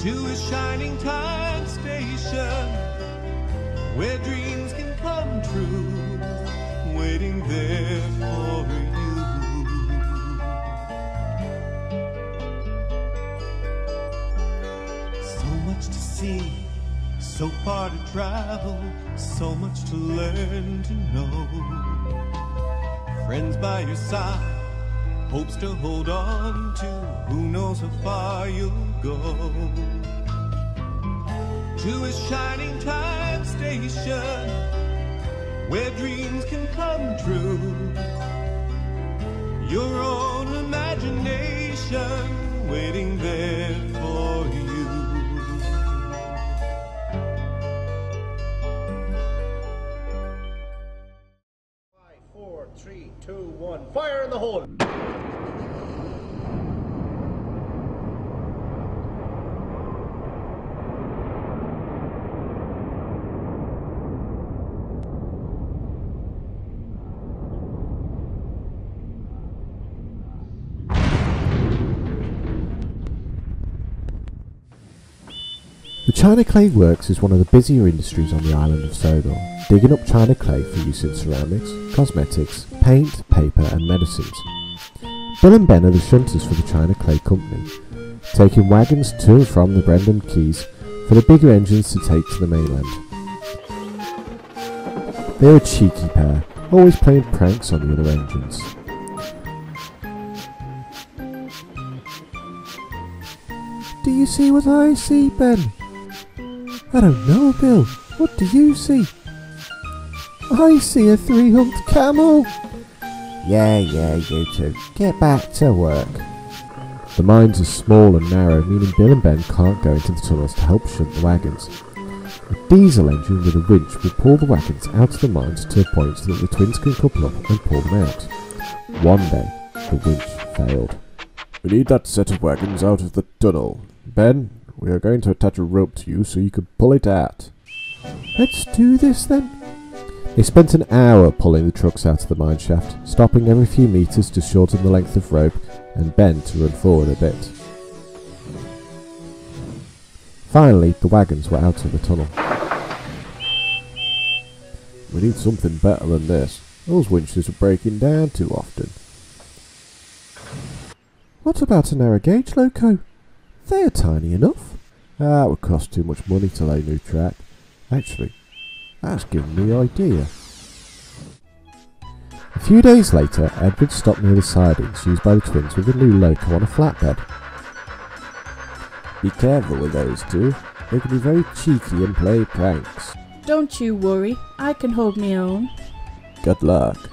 To a shining time station where dreams can come true, waiting there for you. So much to see, so far to travel, so much to learn to know. Friends by your side, hopes to hold on to, who knows how far you'll go. To a shining time station where dreams can come true. Your own imagination waiting there for four, three, two, one. Fire in the hole. China Clay Works is one of the busier industries on the island of Sodor, digging up China clay for use in ceramics, cosmetics, paint, paper and medicines. Bill and Ben are the shunters for the China Clay Company, taking wagons to and from the Brendam Keys for the bigger engines to take to the mainland. They're a cheeky pair, always playing pranks on the other engines. Do you see what I see, Ben? I don't know, Bill. What do you see? I see a three-humped camel. Yeah, yeah, you two. Get back to work. The mines are small and narrow, meaning Bill and Ben can't go into the tunnels to help shunt the wagons. A diesel engine with a winch will pull the wagons out of the mines to a point so that the twins can couple up and pull them out. One day, the winch failed. We need that set of wagons out of the tunnel. Ben, we are going to attach a rope to you so you can pull it out. Let's do this then. They spent an hour pulling the trucks out of the mine shaft, stopping every few metres to shorten the length of rope and bend to run forward a bit. Finally, the wagons were out of the tunnel. We need something better than this. Those winches are breaking down too often. What about a narrow gauge loco? They are tiny enough. Ah, it would cost too much money to lay new track. Actually, that's given me an idea. A few days later, Edward stopped near the sidings used by the twins with a new loco on a flatbed. Be careful with those two. They can be very cheeky and play pranks. Don't you worry, I can hold my own. Good luck.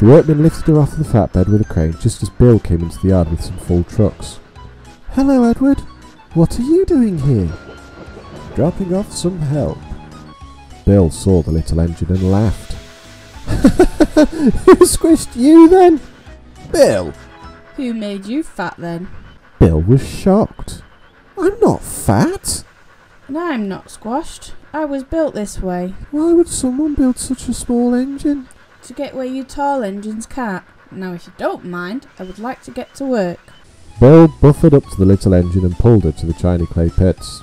The workmen lifted her off the flatbed with a crane just as Bill came into the yard with some full trucks. Hello, Edward. What are you doing here? Dropping off some help. Bill saw the little engine and laughed. Who squished you then? Bill. Who made you fat then? Bill was shocked. I'm not fat. And I'm not squashed. I was built this way, Why would someone build such a small engine? To get where you tall engines can't. Now if you don't mind, I would like to get to work. Bill buffered up to the little engine and pulled her to the China clay pits.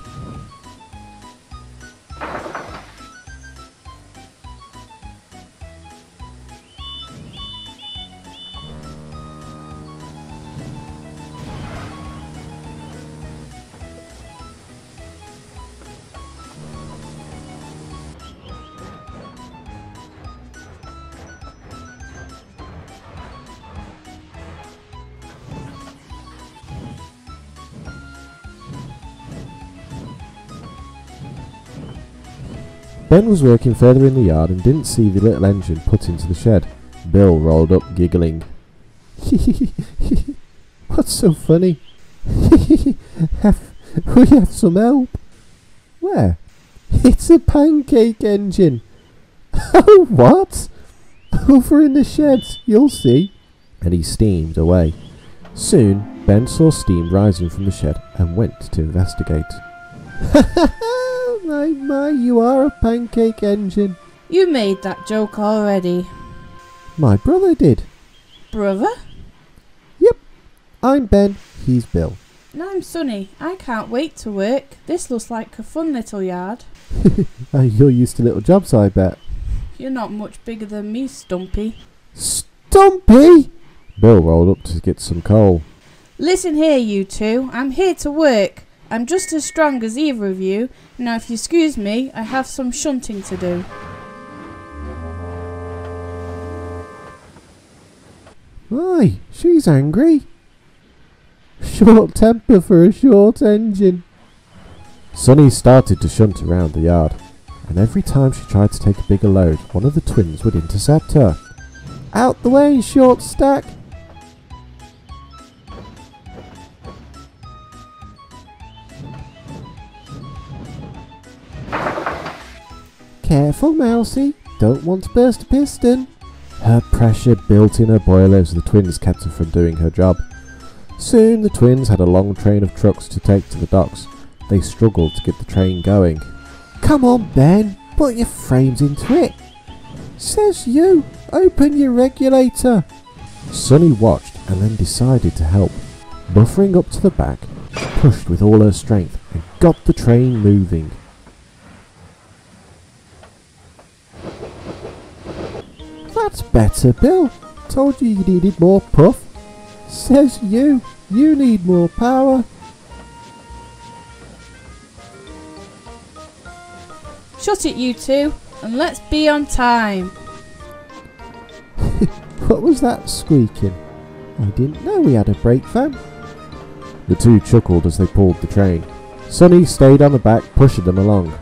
Ben was working further in the yard and didn't see the little engine put into the shed. Bill rolled up giggling. What's so funny? have, we have some help. Where? It's a pancake engine. Oh, what? Over in the sheds, you'll see. And he steamed away. Soon, Ben saw steam rising from the shed and went to investigate. My, my, you are a pancake engine. You made that joke already. My brother did. Brother? Yep. I'm Ben, he's Bill. And I'm Sunny. I can't wait to work. This looks like a fun little yard. Oh, you're used to little jobs, I bet. You're not much bigger than me, Stumpy. Stumpy! Bill rolled up to get some coal. Listen here, you two. I'm here to work. I'm just as strong as either of you. Now, if you excuse me, I have some shunting to do. Aye, she's angry. Short temper for a short engine. Sunny started to shunt around the yard, and every time she tried to take a bigger load, one of the twins would intercept her. Out the way, short stack! Careful, Mousie. Don't want to burst a piston. Her pressure built in her boiler as the twins kept her from doing her job. Soon the twins had a long train of trucks to take to the docks. They struggled to get the train going. Come on, Ben, put your frames into it. Says you, open your regulator. Sunny watched and then decided to help. Buffering up to the back, she pushed with all her strength and got the train moving. That's better, Bill. Told you you needed more puff. Says you. You need more power. Shut it, you two, and let's be on time. What was that squeaking? I didn't know we had a brake van. The two chuckled as they pulled the train. Sunny stayed on the back, pushing them along.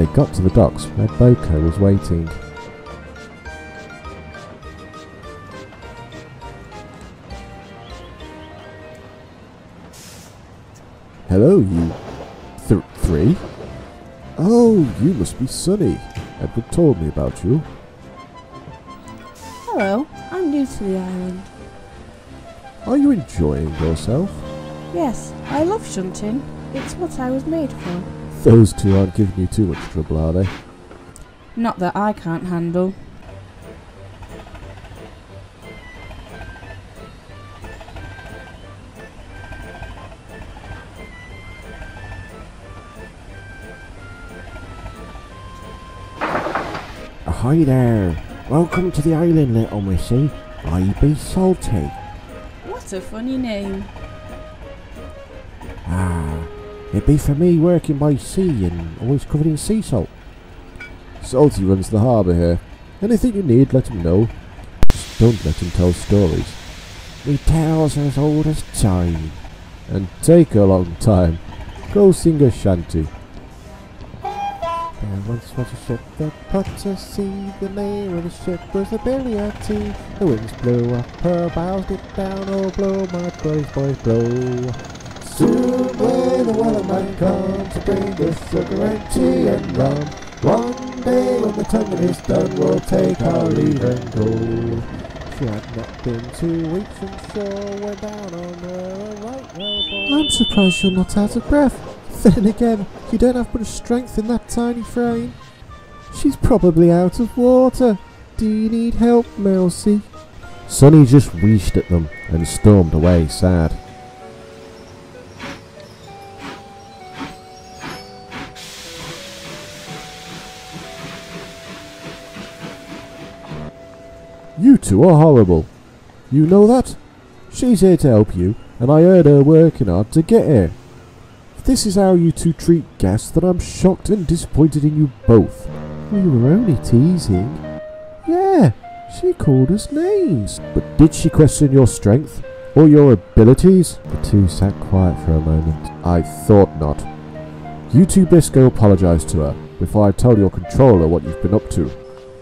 They got to the docks where BoCo was waiting. Hello, you th- three? Oh, you must be Sunny. Edward told me about you. Hello, I'm new to the island. Are you enjoying yourself? Yes, I love shunting. It's what I was made for. Those two aren't giving you too much trouble, are they? Not that I can't handle. Hi there. Welcome to the island, little missy. I be salty. What a funny name. It be for me working by sea and always covered in sea salt. Salty runs the harbour here. Anything you need, let him know. Just don't let him tell stories. He tells as old as time. And take a long time. Go sing a shanty. There once was a ship that put to sea. The name of the ship was the Billy T. The winds blew up her bows, did down, oh blow, my boys, boys, blow. Soon may the wellerman come to bring us sugar and tea and rum. One day when the tonguing is done, we'll take our leave and go. She had not been two weeks from shore, we're down on her right well I'm surprised you're not out of breath. Then again, you don't have much strength in that tiny frame. She's probably out of water. Do you need help, Mousie? Sunny just wheezed at them and stormed away sad. You two are horrible. You know that? She's here to help you, and I heard her working hard to get here. If this is how you two treat guests, then I'm shocked and disappointed in you both. We were only teasing. Yeah, she called us names. But did she question your strength? Or your abilities? The two sat quiet for a moment. I thought not. You two best go apologise to her before I tell your controller what you've been up to.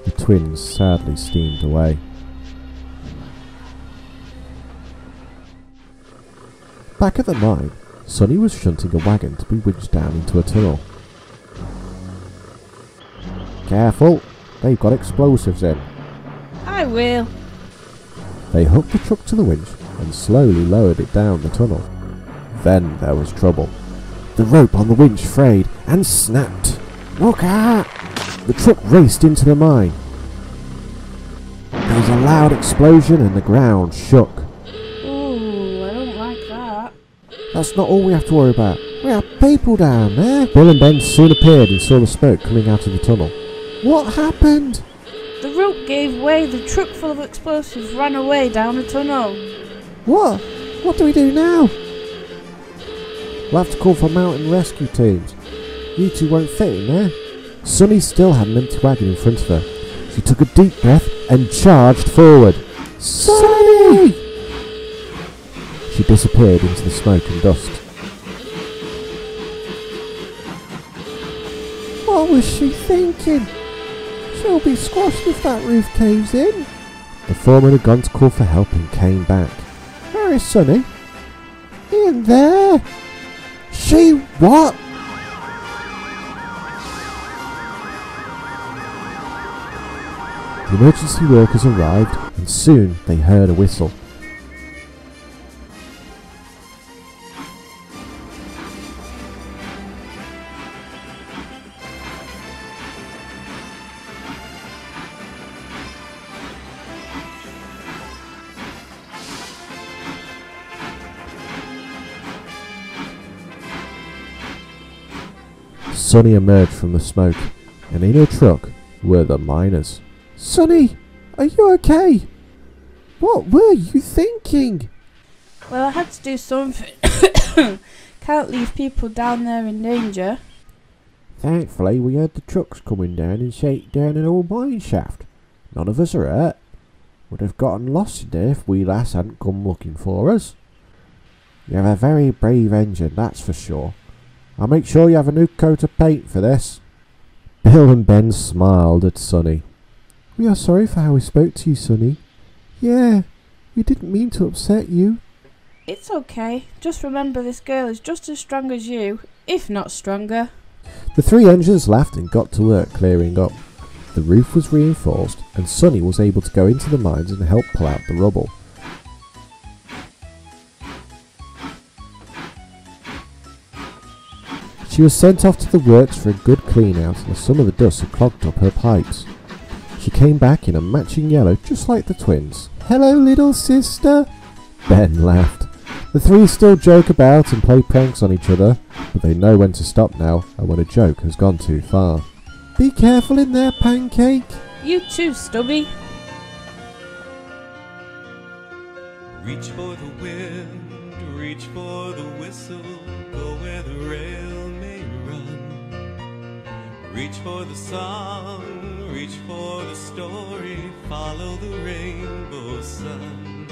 The twins sadly steamed away. Back at the mine, Sunny was shunting a wagon to be winched down into a tunnel. Careful, They've got explosives in. I will. They hooked the truck to the winch and slowly lowered it down the tunnel. Then there was trouble. The rope on the winch frayed and snapped. Look out! The truck raced into the mine. There was a loud explosion and the ground shook. That's not all we have to worry about. We have people down there. Bill and Ben soon appeared and saw the smoke coming out of the tunnel. What happened? The rope gave way, the truck full of explosives ran away down the tunnel. What? What do we do now? We'll have to call for mountain rescue teams. You two won't fit in there. Sunny still had an empty wagon in front of her. She took a deep breath and charged forward. Sunny! She disappeared into the smoke and dust. What was she thinking? She'll be squashed if that roof caves in. The foreman had gone to call for help and came back. Where is Sunny? In there. She what? The emergency workers arrived and soon they heard a whistle. Sunny emerged from the smoke, and in her truck were the miners. Sunny, are you okay? What were you thinking? Well, I had to do something. Can't leave people down there in danger. Thankfully, we heard the trucks coming down and shake down an old mine shaft. None of us are hurt. Would have gotten lost there if we lass hadn't come looking for us. You have a very brave engine, that's for sure. I'll make sure you have a new coat of paint for this. Bill and Ben smiled at Sunny. We are sorry for how we spoke to you, Sunny. Yeah, we didn't mean to upset you. It's okay. Just remember this girl is just as strong as you, if not stronger. The three engines laughed and got to work clearing up. The roof was reinforced, and Sunny was able to go into the mines and help pull out the rubble. She was sent off to the works for a good clean out as some of the dust had clogged up her pipes. She came back in a matching yellow just like the twins. Hello little sister! Ben laughed. The three still joke about and play pranks on each other, but they know when to stop now and when a joke has gone too far. Be careful in there, Pancake! You too, Stubby. Reach for the wind, reach for the whistle, go where the rail may run. Reach for the song, reach for the story, follow the rainbow sun.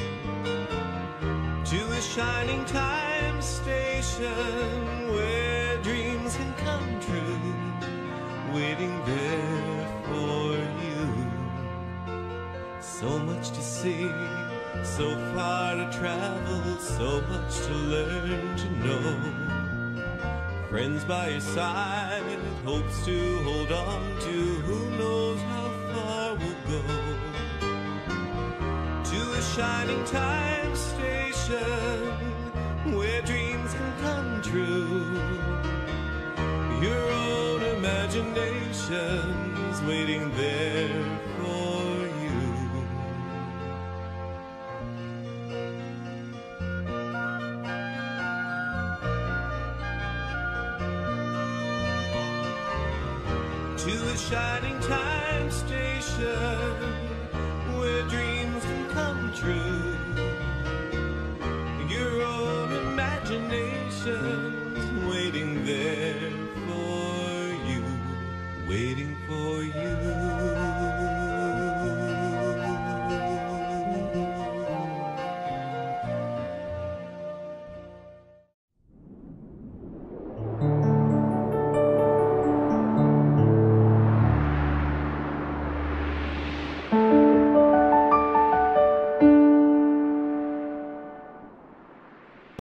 To a shining time station where dreams can come true, waiting there for you. So much to see, so far to travel, so much to learn to know. Friends by your side, hopes to hold on to, who knows how far we'll go. To a shining time station where dreams can come true. Your own imagination's waiting there shining time station where dreams can come true.